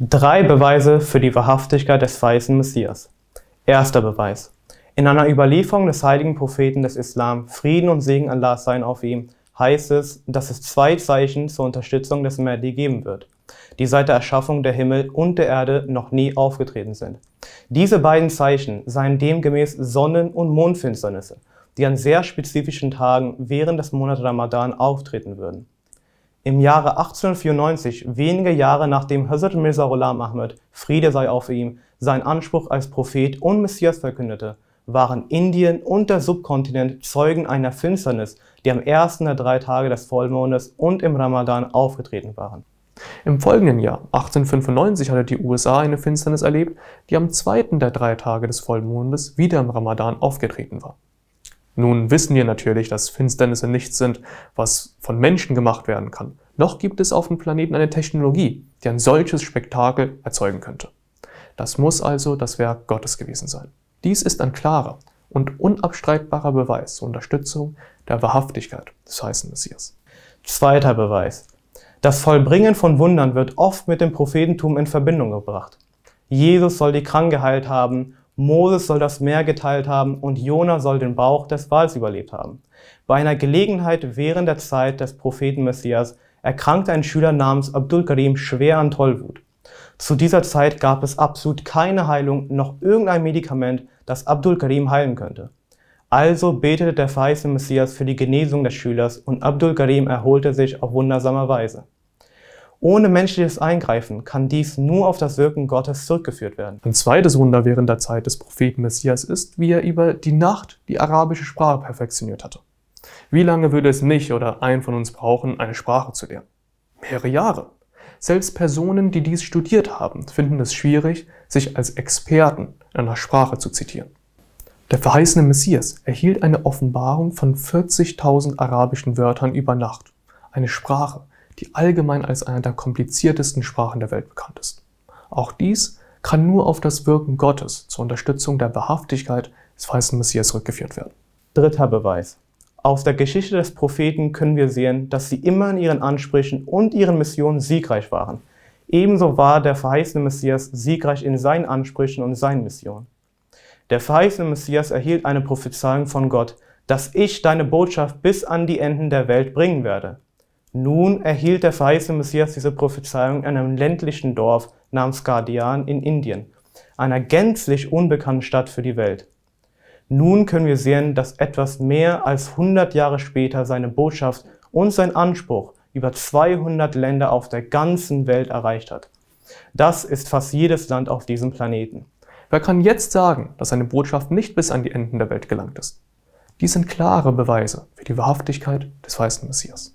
Drei Beweise für die Wahrhaftigkeit des weißen Messias. Erster Beweis. In einer Überlieferung des heiligen Propheten des Islam, Frieden und Segen Allah seien auf ihm, heißt es, dass es zwei Zeichen zur Unterstützung des Mahdi geben wird, die seit der Erschaffung der Himmel und der Erde noch nie aufgetreten sind. Diese beiden Zeichen seien demgemäß Sonnen- und Mondfinsternisse, die an sehr spezifischen Tagen während des Monats Ramadan auftreten würden. Im Jahre 1894, wenige Jahre nachdem Hazrat Mirza Ghulam Ahmed, Friede sei auf ihm, seinen Anspruch als Prophet und Messias verkündete, waren Indien und der Subkontinent Zeugen einer Finsternis, die am ersten der drei Tage des Vollmondes und im Ramadan aufgetreten waren. Im folgenden Jahr, 1895, hatte die USA eine Finsternis erlebt, die am zweiten der drei Tage des Vollmondes wieder im Ramadan aufgetreten war. Nun wissen wir natürlich, dass Finsternisse nichts sind, was von Menschen gemacht werden kann. Noch gibt es auf dem Planeten eine Technologie, die ein solches Spektakel erzeugen könnte. Das muss also das Werk Gottes gewesen sein. Dies ist ein klarer und unabstreitbarer Beweis zur Unterstützung der Wahrhaftigkeit des heißen Messias. Zweiter Beweis. Das Vollbringen von Wundern wird oft mit dem Prophetentum in Verbindung gebracht. Jesus soll die Kranken geheilt haben Moses soll das Meer geteilt haben und Jona soll den Bauch des Wals überlebt haben. Bei einer Gelegenheit während der Zeit des Propheten Messias erkrankte ein Schüler namens Abdul Karim schwer an Tollwut. Zu dieser Zeit gab es absolut keine Heilung noch irgendein Medikament, das Abdul Karim heilen könnte. Also betete der verheißene Messias für die Genesung des Schülers und Abdul Karim erholte sich auf wundersame Weise. Ohne menschliches Eingreifen kann dies nur auf das Wirken Gottes zurückgeführt werden. Ein zweites Wunder während der Zeit des Propheten Messias ist, wie er über die Nacht die arabische Sprache perfektioniert hatte. Wie lange würde es mich oder einen von uns brauchen, eine Sprache zu lernen? Mehrere Jahre. Selbst Personen, die dies studiert haben, finden es schwierig, sich als Experten in einer Sprache zu zitieren. Der verheißene Messias erhielt eine Offenbarung von 40.000 arabischen Wörtern über Nacht. Eine Sprache, die allgemein als eine der kompliziertesten Sprachen der Welt bekannt ist. Auch dies kann nur auf das Wirken Gottes zur Unterstützung der Wahrhaftigkeit des weißen Messias rückgeführt werden. Dritter Beweis. Aus der Geschichte des Propheten können wir sehen, dass sie immer in ihren Ansprüchen und ihren Missionen siegreich waren. Ebenso war der verheißene Messias siegreich in seinen Ansprüchen und seinen Missionen. Der verheißene Messias erhielt eine Prophezeiung von Gott, dass ich deine Botschaft bis an die Enden der Welt bringen werde. Nun erhielt der verheißene Messias diese Prophezeiung in einem ländlichen Dorf namens Guardian in Indien, einer gänzlich unbekannten Stadt für die Welt. Nun können wir sehen, dass etwas mehr als 100 Jahre später seine Botschaft und sein Anspruch über 200 Länder auf der ganzen Welt erreicht hat. Das ist fast jedes Land auf diesem Planeten. Wer kann jetzt sagen, dass seine Botschaft nicht bis an die Enden der Welt gelangt ist? Dies sind klare Beweise für die Wahrhaftigkeit des weißen Messias.